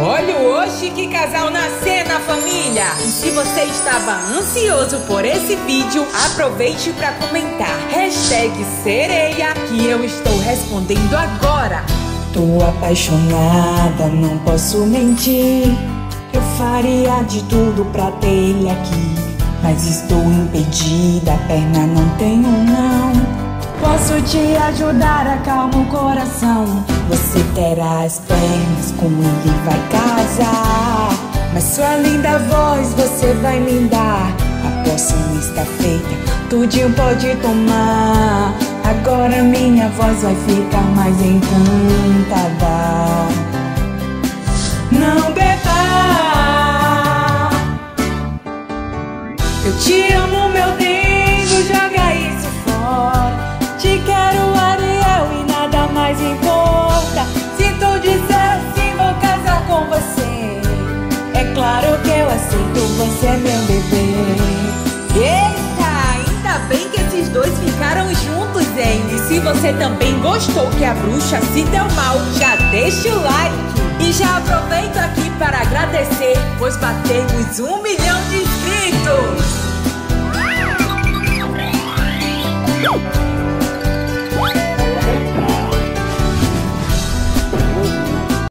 Olha hoje que casal na cena, família! E se você estava ansioso por esse vídeo, aproveite para comentar. Hashtag sereia, que eu estou respondendo agora. Tô apaixonada, não posso mentir. Eu faria de tudo pra ter ele aqui. Mas estou impedida, a perna não tenho não. Te ajudar, acalma o coração. Você terá as pernas, com ele vai casar. Mas sua linda voz você vai me dar. A poção está feita, tudinho pode tomar. Agora minha voz vai ficar mais encantada. Não beba. Eu te amo, meu Deus, você é meu bebê. Eita, ainda bem que esses dois ficaram juntos, hein? E se você também gostou que a bruxa se deu mal, já deixa o like. E já aproveito aqui para agradecer, pois batemos um milhão de inscritos.